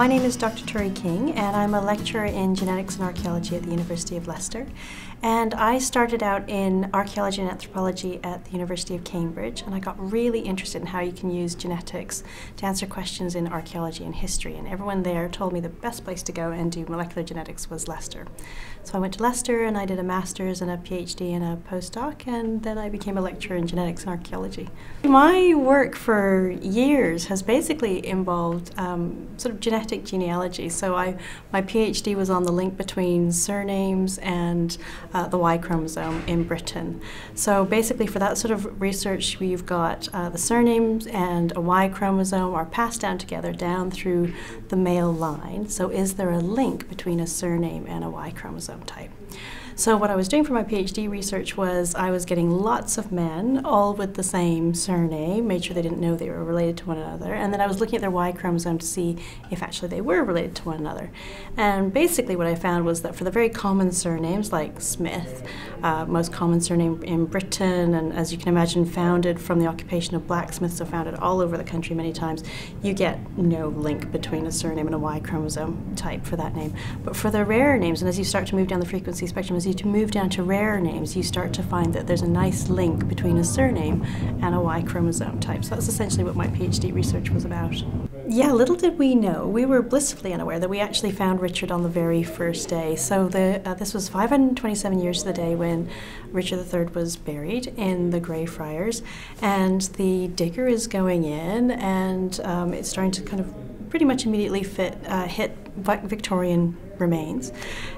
my name is Dr. Turi King, and I'm a lecturer in genetics and archaeology at the University of Leicester. And I started out in archaeology and anthropology at the University of Cambridge, and I got really interested in how you can use genetics to answer questions in archaeology and history. And everyone there told me the best place to go and do molecular genetics was Leicester. So I went to Leicester and I did a master's and a PhD and a postdoc, and then I became a lecturer in genetics and archaeology. My work for years has basically involved um, sort of genetic genealogy. So I, my PhD was on the link between surnames and uh, the Y chromosome in Britain. So basically, for that sort of research, we've got uh, the surnames and a Y chromosome are passed down together down through the male line. So is there a link between a surname and a Y chromosome type? So what I was doing for my PhD research was I was getting lots of men, all with the same surname, made sure they didn't know they were related to one another, and then I was looking at their Y chromosome to see if actually they were related to one another. And basically what I found was that for the very common surnames like Smith, uh, most common surname in Britain, and as you can imagine, founded from the occupation of blacksmiths, so founded all over the country many times, you get no link between a surname and a Y chromosome type for that name. But for the rarer names, and as you start to move down the frequency spectrum, as you move down to rarer names, you start to find that there's a nice link between a surname and a Y chromosome type. So that's essentially what my PhD research was about. Yeah, little did we know, we were blissfully unaware that we actually found Richard on the very first day. So the, uh, this was 527 years to the day when Richard III was buried in the Grey Friars, and the digger is going in, and um, it's starting to kind of pretty much immediately fit, uh, hit Victorian remains.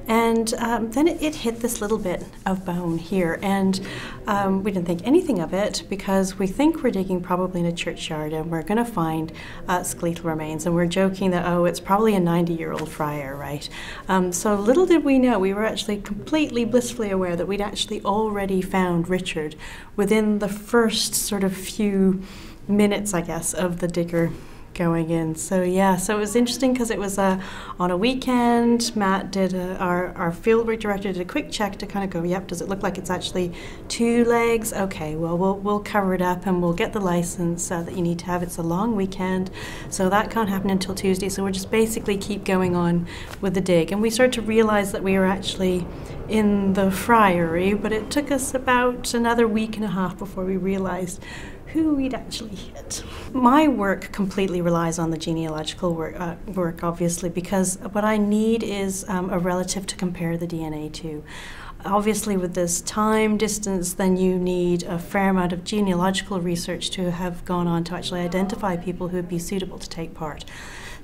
And um, then it, it, hit this little bit of bone here, and um, we didn't think anything of it because we think we're digging probably in a churchyard and we're going to find uh, skeletal remains. And we're joking that, oh, it's probably a 90 year old friar, right? Um, so little did we know, we were actually completely blissfully aware that we'd actually already found Richard within the first sort of few minutes, I guess, of the digger going in. So yeah, so it was interesting because it was uh, on a weekend. Matt did a, our our field work director did a quick check to kind of go, yep, does it look like it's actually two legs? Okay, well we'll we'll cover it up and we'll get the license uh, that you need to have. It's a long weekend, so that can't happen until Tuesday. So we're just basically keep going on with the dig, and we started to realize that we were actually in the friary, but it took us about another week and a half before we realized who we'd actually hit. My work completely relies on the genealogical work, uh, work obviously, because what I need is um, a relative to compare the DNA to. Obviously, with this time distance, then you need a fair amount of genealogical research to have gone on to actually identify people who would be suitable to take part.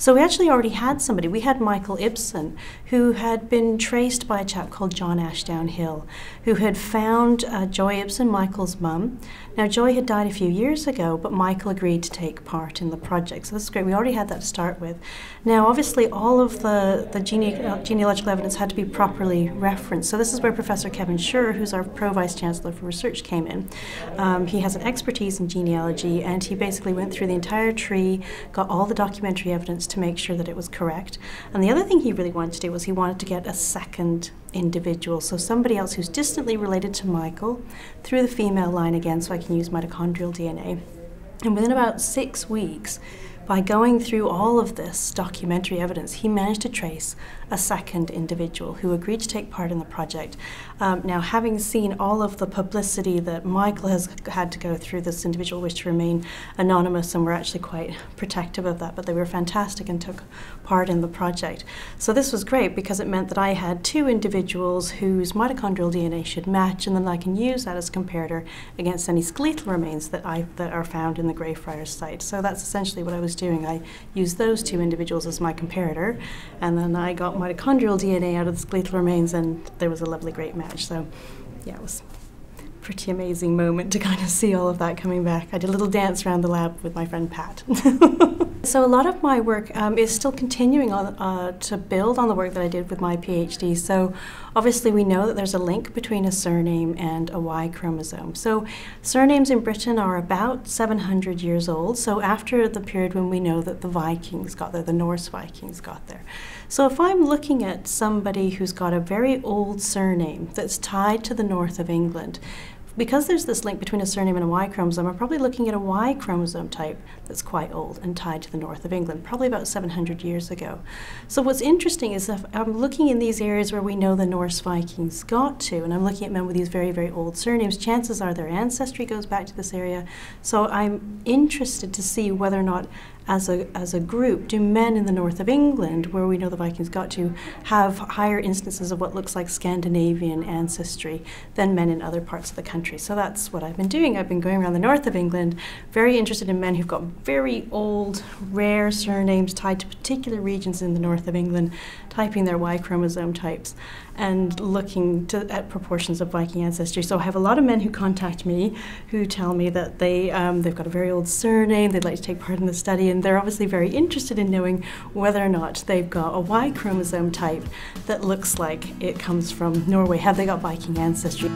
So we actually already had somebody. We had Michael Ibsen, who had been traced by a chap called John Ashdown Hill, who had found uh, Joy Ibsen, Michael's mum. Now, Joy had died a few years ago, but Michael agreed to take part in the project. So this is great. We already had that to start with. Now, obviously, all of the, the gene genealogical evidence had to be properly referenced. So this is where Professor Kevin Schur, who's our Pro Vice Chancellor for Research, came in. Um, he has an expertise in genealogy, and he basically went through the entire tree, got all the documentary evidence to make sure that it was correct. And the other thing he really wanted to do was he wanted to get a second individual, so somebody else who's distantly related to Michael through the female line again, so I can use mitochondrial DNA. And within about six weeks, by going through all of this documentary evidence, he managed to trace a second individual who agreed to take part in the project. Um, now, having seen all of the publicity that Michael has had to go through, this individual wished to remain anonymous, and we're actually quite protective of that, but they were fantastic and took part in the project. So this was great because it meant that I had two individuals whose mitochondrial DNA should match, and then I can use that as a comparator against any skeletal remains that, I, that are found in the Greyfriars site. So that's essentially what I was doing. I used those two individuals as my comparator, and then I got mitochondrial DNA out of the skeletal remains, and there was a lovely, great match. So, yeah, it was pretty amazing moment to kind of see all of that coming back. I did a little dance around the lab with my friend Pat. so a lot of my work um, is still continuing on uh, to build on the work that I did with my PhD. So obviously we know that there's a link between a surname and a Y chromosome. So surnames in Britain are about 700 years old. So after the period when we know that the Vikings got there, the Norse Vikings got there. So if I'm looking at somebody who's got a very old surname that's tied to the north of England, because there's this link between a surname and a Y chromosome, I'm probably looking at a Y chromosome type that's quite old and tied to the north of England, probably about 700 years ago. So what's interesting is if I'm looking in these areas where we know the Norse Vikings got to, and I'm looking at men with these very, very old surnames, chances are their ancestry goes back to this area. So I'm interested to see whether or not as a, as a group, do men in the north of England, where we know the Vikings got to, have higher instances of what looks like Scandinavian ancestry than men in other parts of the country? So that's what I've been doing. I've been going around the north of England, very interested in men who've got very old, rare surnames tied to particular regions in the north of England, typing their Y chromosome types and looking to, at proportions of Viking ancestry. So I have a lot of men who contact me who tell me that they, um, they've got a very old surname, they'd like to take part in the study, and they're obviously very interested in knowing whether or not they've got a Y chromosome type that looks like it comes from Norway. Have they got Viking ancestry?